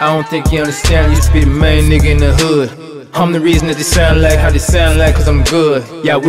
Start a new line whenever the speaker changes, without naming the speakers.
I don't think you understand, I used to be the main nigga in the hood. I'm the reason that they sound like how they sound like, cause I'm good. Yeah, I wish